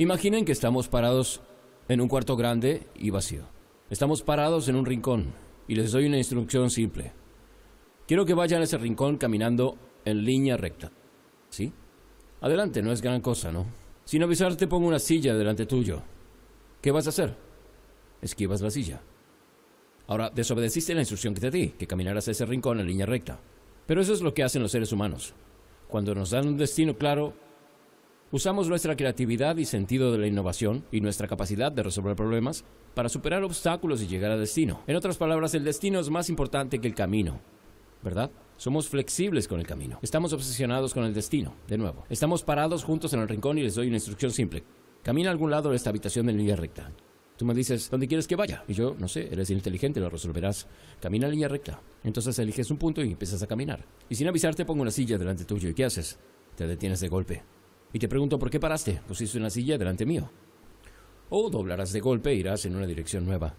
Imaginen que estamos parados en un cuarto grande y vacío. Estamos parados en un rincón y les doy una instrucción simple. Quiero que vayan a ese rincón caminando en línea recta. ¿Sí? Adelante, no es gran cosa, ¿no? Sin avisarte pongo una silla delante tuyo. ¿Qué vas a hacer? Esquivas la silla. Ahora, desobedeciste la instrucción que te di, que caminaras a ese rincón en línea recta. Pero eso es lo que hacen los seres humanos. Cuando nos dan un destino claro, usamos nuestra creatividad y sentido de la innovación y nuestra capacidad de resolver problemas para superar obstáculos y llegar al destino. En otras palabras, el destino es más importante que el camino, ¿verdad? Somos flexibles con el camino. Estamos obsesionados con el destino, de nuevo. Estamos parados juntos en el rincón y les doy una instrucción simple. Camina a algún lado de esta habitación en línea recta. Tú me dices, ¿dónde quieres que vaya? Y yo, no sé, eres inteligente, lo resolverás. Camina en línea recta. Entonces eliges un punto y empiezas a caminar. Y sin avisarte pongo una silla delante tuyo. ¿Y qué haces? Te detienes de golpe. Y te pregunto, ¿por qué paraste? Pusiste una silla delante mío. O doblarás de golpe e irás en una dirección nueva.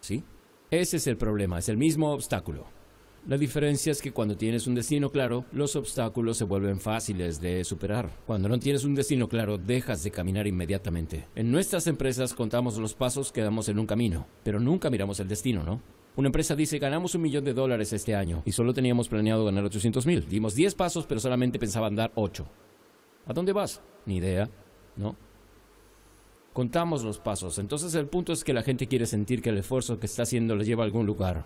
¿Sí? Ese es el problema, es el mismo obstáculo. La diferencia es que cuando tienes un destino claro, los obstáculos se vuelven fáciles de superar. Cuando no tienes un destino claro, dejas de caminar inmediatamente. En nuestras empresas contamos los pasos que damos en un camino, pero nunca miramos el destino, ¿no? Una empresa dice, ganamos un millón de dólares este año y solo teníamos planeado ganar 800 mil. Dimos 10 pasos, pero solamente pensaban dar 8. ¿A dónde vas? Ni idea, ¿no? Contamos los pasos. Entonces el punto es que la gente quiere sentir que el esfuerzo que está haciendo le lleva a algún lugar.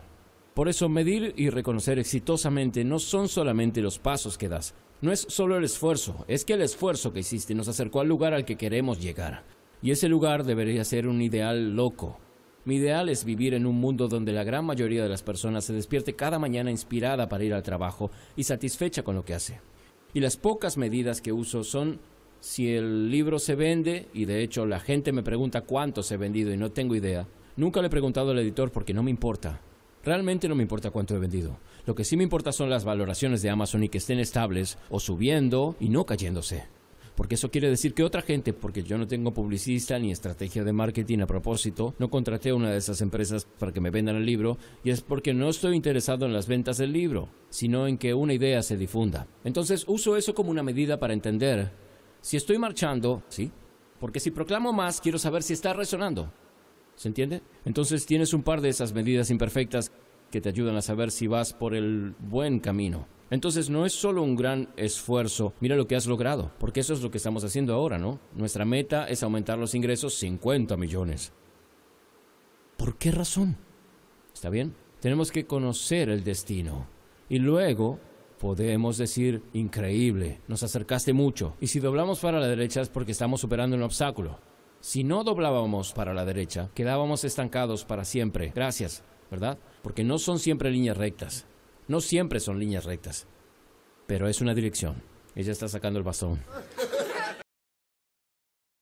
Por eso medir y reconocer exitosamente no son solamente los pasos que das, no es solo el esfuerzo, es que el esfuerzo que hiciste nos acercó al lugar al que queremos llegar. Y ese lugar debería ser un ideal loco. Mi ideal es vivir en un mundo donde la gran mayoría de las personas se despierte cada mañana inspirada para ir al trabajo y satisfecha con lo que hace. Y las pocas medidas que uso son si el libro se vende, y de hecho la gente me pregunta cuánto se ha vendido y no tengo idea. Nunca le he preguntado al editor porque no me importa. Realmente no me importa cuánto he vendido. Lo que sí me importa son las valoraciones de Amazon y que estén estables o subiendo y no cayéndose. Porque eso quiere decir que otra gente, porque yo no tengo publicista ni estrategia de marketing a propósito, no contraté a una de esas empresas para que me vendan el libro, y es porque no estoy interesado en las ventas del libro, sino en que una idea se difunda. Entonces uso eso como una medida para entender si estoy marchando, ¿sí? Porque si proclamo más, quiero saber si está resonando. ¿Se entiende? Entonces tienes un par de esas medidas imperfectas que te ayudan a saber si vas por el buen camino. Entonces no es solo un gran esfuerzo, mira lo que has logrado, porque eso es lo que estamos haciendo ahora, ¿no? Nuestra meta es aumentar los ingresos 50 millones. ¿Por qué razón? ¿Está bien? Tenemos que conocer el destino y luego podemos decir, increíble, nos acercaste mucho. Y si doblamos para la derecha es porque estamos superando un obstáculo. Si no doblábamos para la derecha, quedábamos estancados para siempre. Gracias, ¿verdad? Porque no son siempre líneas rectas. No siempre son líneas rectas. Pero es una dirección. Ella está sacando el bastón.